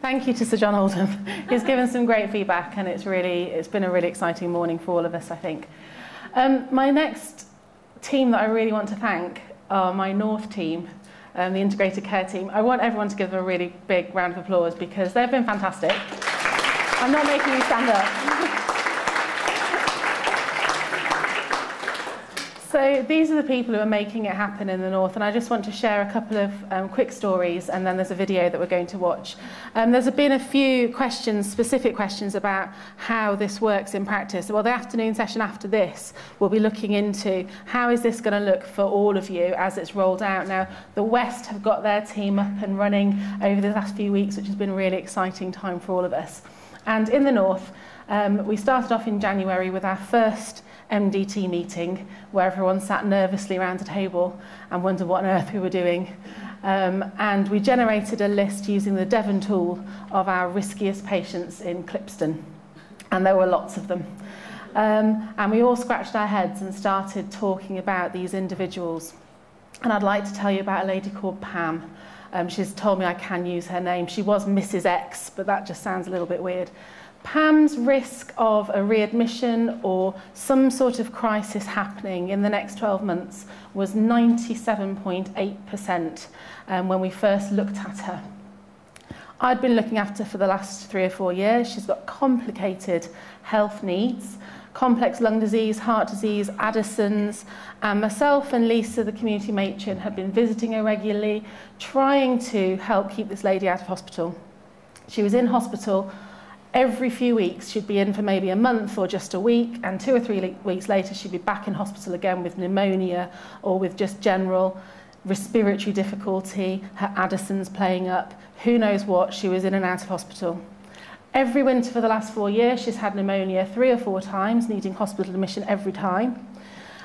Thank you to Sir John Oldham. He's given some great feedback and it's really it's been a really exciting morning for all of us, I think. Um, my next team that I really want to thank are my North team, um, the integrated care team. I want everyone to give them a really big round of applause because they've been fantastic. I'm not making you stand up. So these are the people who are making it happen in the north, and I just want to share a couple of um, quick stories, and then there's a video that we're going to watch. Um, there's been a few questions, specific questions about how this works in practice. Well, the afternoon session after this, we'll be looking into how is this going to look for all of you as it's rolled out. Now, the West have got their team up and running over the last few weeks, which has been a really exciting time for all of us. And in the north, um, we started off in January with our first MDT meeting where everyone sat nervously around a table and wondered what on earth we were doing. Um, and we generated a list using the Devon tool of our riskiest patients in Clipstone. And there were lots of them. Um, and we all scratched our heads and started talking about these individuals. And I'd like to tell you about a lady called Pam. Um, she's told me I can use her name. She was Mrs. X, but that just sounds a little bit weird. Pam's risk of a readmission or some sort of crisis happening in the next 12 months was 97.8% um, when we first looked at her. I'd been looking after for the last three or four years. She's got complicated health needs, complex lung disease, heart disease, Addison's, and myself and Lisa, the community matron, had been visiting her regularly, trying to help keep this lady out of hospital. She was in hospital every few weeks she'd be in for maybe a month or just a week and two or three weeks later she'd be back in hospital again with pneumonia or with just general respiratory difficulty her addison's playing up who knows what she was in and out of hospital. Every winter for the last four years she's had pneumonia three or four times needing hospital admission every time.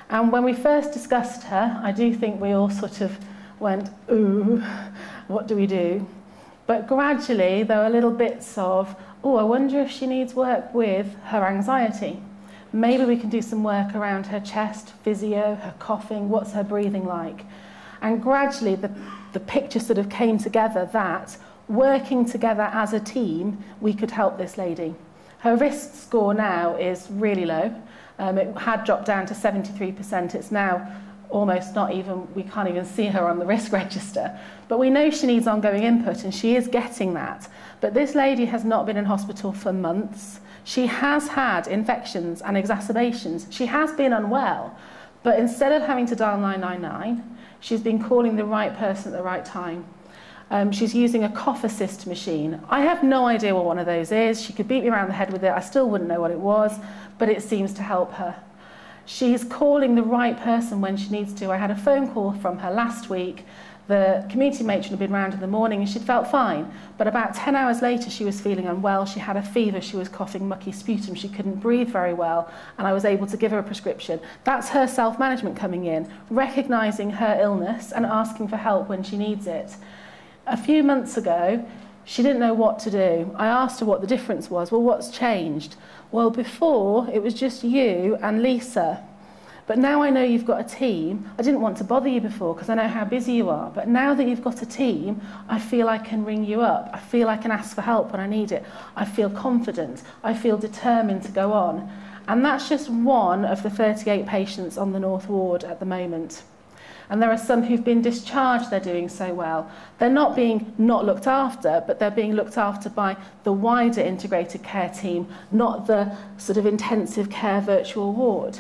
And when we first discussed her i do think we all sort of went ooh what do we do? But gradually there were little bits of oh, I wonder if she needs work with her anxiety. Maybe we can do some work around her chest, physio, her coughing, what's her breathing like. And gradually the, the picture sort of came together that working together as a team, we could help this lady. Her risk score now is really low. Um, it had dropped down to 73%. It's now almost not even, we can't even see her on the risk register. But we know she needs ongoing input and she is getting that. But this lady has not been in hospital for months. She has had infections and exacerbations. She has been unwell. But instead of having to dial 999, she's been calling the right person at the right time. Um, she's using a cough assist machine. I have no idea what one of those is. She could beat me around the head with it. I still wouldn't know what it was, but it seems to help her. She's calling the right person when she needs to. I had a phone call from her last week the community matron had been round in the morning and she'd felt fine. But about 10 hours later, she was feeling unwell. She had a fever. She was coughing mucky sputum. She couldn't breathe very well. And I was able to give her a prescription. That's her self management coming in, recognizing her illness and asking for help when she needs it. A few months ago, she didn't know what to do. I asked her what the difference was. Well, what's changed? Well, before, it was just you and Lisa. But now I know you've got a team, I didn't want to bother you before because I know how busy you are. But now that you've got a team, I feel I can ring you up. I feel I can ask for help when I need it. I feel confident. I feel determined to go on. And that's just one of the 38 patients on the North Ward at the moment. And there are some who've been discharged, they're doing so well. They're not being not looked after, but they're being looked after by the wider integrated care team, not the sort of intensive care virtual ward.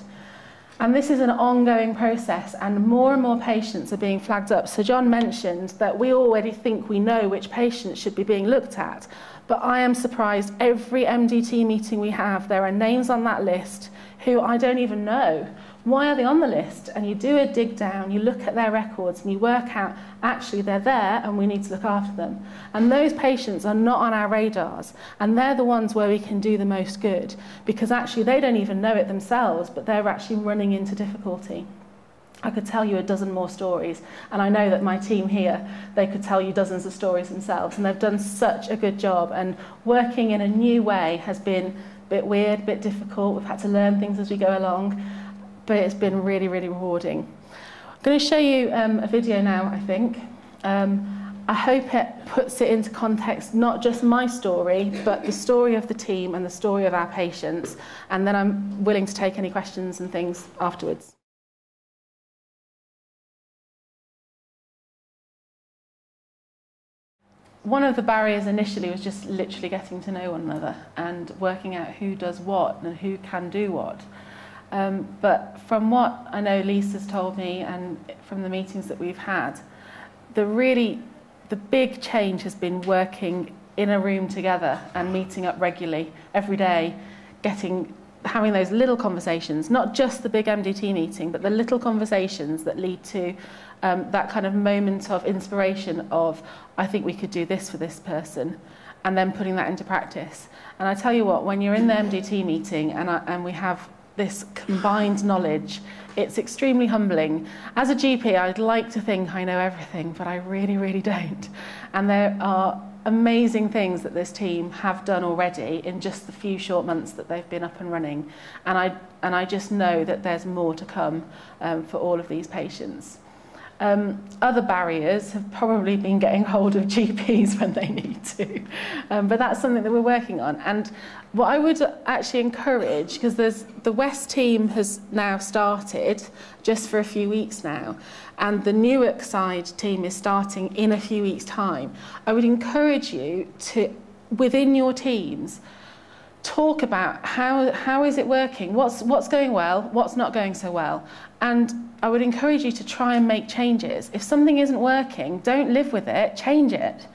And this is an ongoing process, and more and more patients are being flagged up. So, John mentioned that we already think we know which patients should be being looked at. But I am surprised every MDT meeting we have, there are names on that list who I don't even know. Why are they on the list? And you do a dig down, you look at their records, and you work out actually they're there and we need to look after them. And those patients are not on our radars, and they're the ones where we can do the most good because actually they don't even know it themselves, but they're actually running into difficulty. I could tell you a dozen more stories, and I know that my team here, they could tell you dozens of stories themselves, and they've done such a good job. And working in a new way has been a bit weird, a bit difficult. We've had to learn things as we go along, but it's been really, really rewarding. I'm going to show you um, a video now, I think. Um, I hope it puts it into context, not just my story, but the story of the team and the story of our patients. And then I'm willing to take any questions and things afterwards. one of the barriers initially was just literally getting to know one another and working out who does what and who can do what. Um, but from what I know Lisa's told me and from the meetings that we've had, the really the big change has been working in a room together and meeting up regularly every day, getting having those little conversations, not just the big MDT meeting, but the little conversations that lead to um, that kind of moment of inspiration of, I think we could do this for this person, and then putting that into practice. And I tell you what, when you're in the MDT meeting and, I, and we have this combined knowledge, it's extremely humbling. As a GP, I'd like to think I know everything, but I really, really don't. And there are amazing things that this team have done already in just the few short months that they've been up and running. And I, and I just know that there's more to come um, for all of these patients. Um, other barriers have probably been getting hold of GPs when they need to. Um, but that's something that we're working on. And what I would actually encourage, because the West team has now started just for a few weeks now, and the Newark side team is starting in a few weeks' time. I would encourage you to, within your teams, talk about how, how is it working, what's, what's going well, what's not going so well. And I would encourage you to try and make changes. If something isn't working, don't live with it, change it.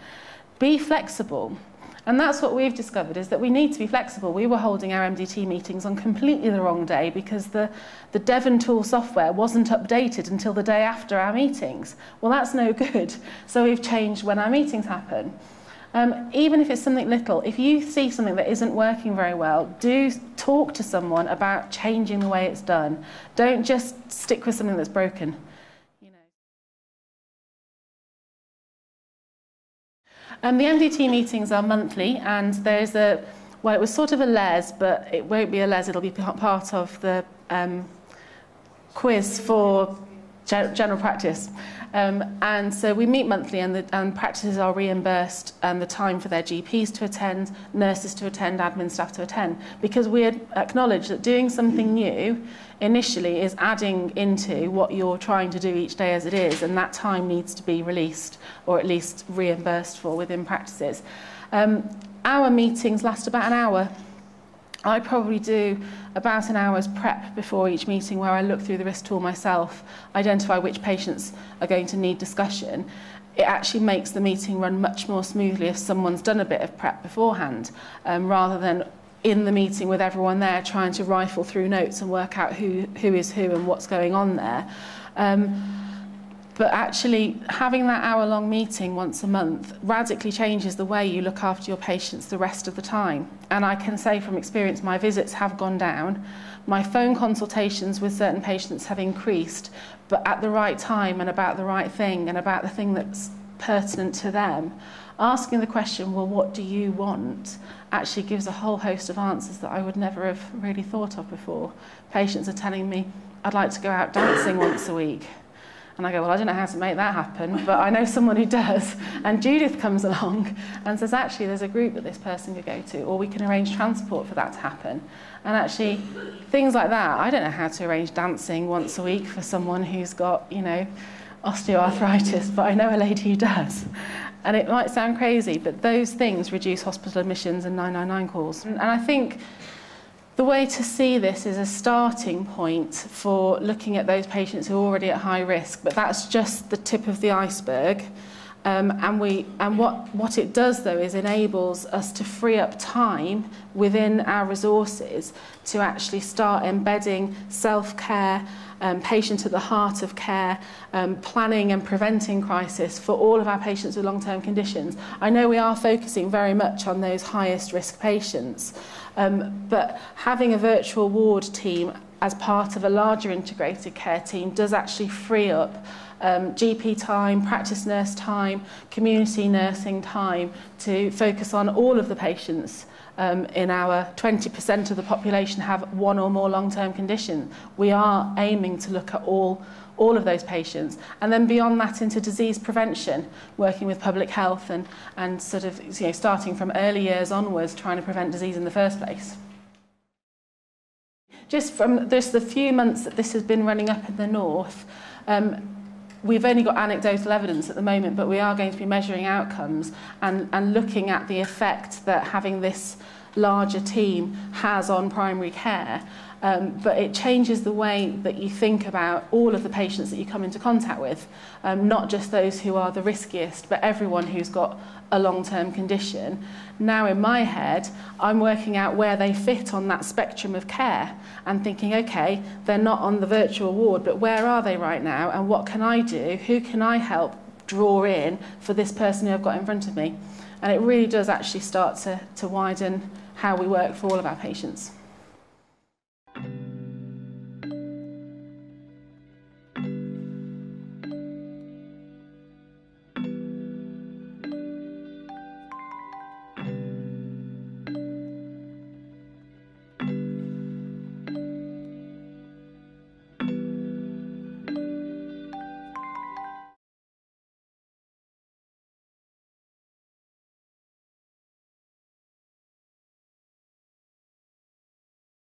Be flexible. And that's what we've discovered is that we need to be flexible. We were holding our MDT meetings on completely the wrong day because the, the Devon tool software wasn't updated until the day after our meetings. Well, that's no good. So we've changed when our meetings happen. Um, even if it's something little, if you see something that isn't working very well, do talk to someone about changing the way it's done. Don't just stick with something that's broken. You know. Um, the MDT meetings are monthly, and there's a well, it was sort of a les, but it won't be a les. It'll be part of the um, quiz for general practice. Um, and so we meet monthly, and, the, and practices are reimbursed and the time for their GPs to attend, nurses to attend, admin staff to attend, because we acknowledge that doing something new initially is adding into what you're trying to do each day as it is, and that time needs to be released or at least reimbursed for within practices. Um, our meetings last about an hour. I probably do about an hour's prep before each meeting where I look through the risk tool myself, identify which patients are going to need discussion. It actually makes the meeting run much more smoothly if someone's done a bit of prep beforehand, um, rather than in the meeting with everyone there trying to rifle through notes and work out who, who is who and what's going on there. Um, but actually having that hour long meeting once a month radically changes the way you look after your patients the rest of the time. And I can say from experience, my visits have gone down. My phone consultations with certain patients have increased, but at the right time and about the right thing and about the thing that's pertinent to them. Asking the question, well, what do you want, actually gives a whole host of answers that I would never have really thought of before. Patients are telling me, I'd like to go out dancing once a week. And I go, well, I don't know how to make that happen, but I know someone who does. And Judith comes along and says, actually, there's a group that this person could go to, or we can arrange transport for that to happen. And actually, things like that, I don't know how to arrange dancing once a week for someone who's got, you know, osteoarthritis, but I know a lady who does. And it might sound crazy, but those things reduce hospital admissions and 999 calls. And I think the way to see this is a starting point for looking at those patients who are already at high risk, but that's just the tip of the iceberg. Um, and we, and what, what it does, though, is enables us to free up time within our resources to actually start embedding self-care, um, patient at the heart of care, um, planning and preventing crisis for all of our patients with long-term conditions. I know we are focusing very much on those highest risk patients, Um, but having a virtual ward team as part of a larger integrated care team does actually free up um, GP time, practice nurse time, community nursing time to focus on all of the patients um, in our 20% of the population have one or more long-term condition. We are aiming to look at all all of those patients and then beyond that into disease prevention working with public health and and sort of you know starting from early years onwards trying to prevent disease in the first place just from just the few months that this has been running up in the north um, we've only got anecdotal evidence at the moment, but we are going to be measuring outcomes and, and looking at the effect that having this larger team has on primary care. Um, but it changes the way that you think about all of the patients that you come into contact with, um, not just those who are the riskiest, but everyone who's got a long-term condition. Now in my head, I'm working out where they fit on that spectrum of care and thinking, okay, they're not on the virtual ward, but where are they right now and what can I do? Who can I help draw in for this person who I've got in front of me? And it really does actually start to, to widen how we work for all of our patients.